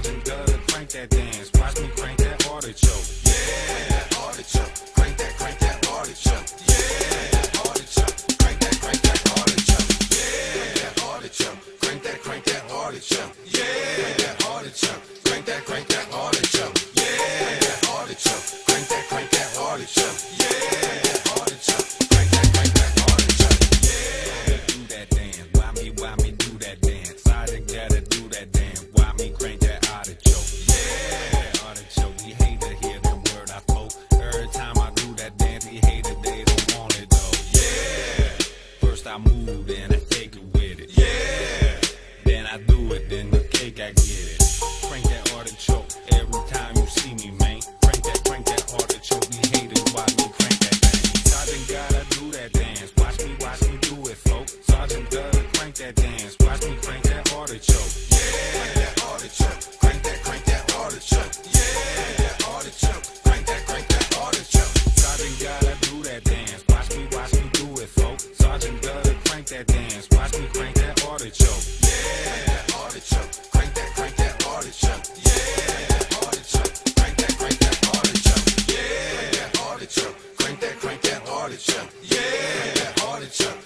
Watch me gutter crank that dance. Watch me crank that artichoke. Yeah, artichoke. Crank that, crank that artichoke. Yeah, artichoke. Crank that, crank that artichoke. Yeah, artichoke. Crank that, crank that artichoke. Yeah, artichoke. Crank that, crank First I move, then I fake it with it. Yeah. Then I do it, then the cake I get it. Crank that artichoke every time you see me, man. Crank that, crank that artichoke. We haters watch me crank that thing. Sergeant God, I do that dance. Watch me, watch me do it, folks. Sergeant Doug, crank that dance. Watch me crank that artichoke. Yeah. Watch me crank that artichoke. Yeah, artichoke. Crank that, crank that artichoke. Yeah, artichoke. Crank that, crank that artichoke. Yeah, artichoke. Crank that, crank that. Yeah, artichoke.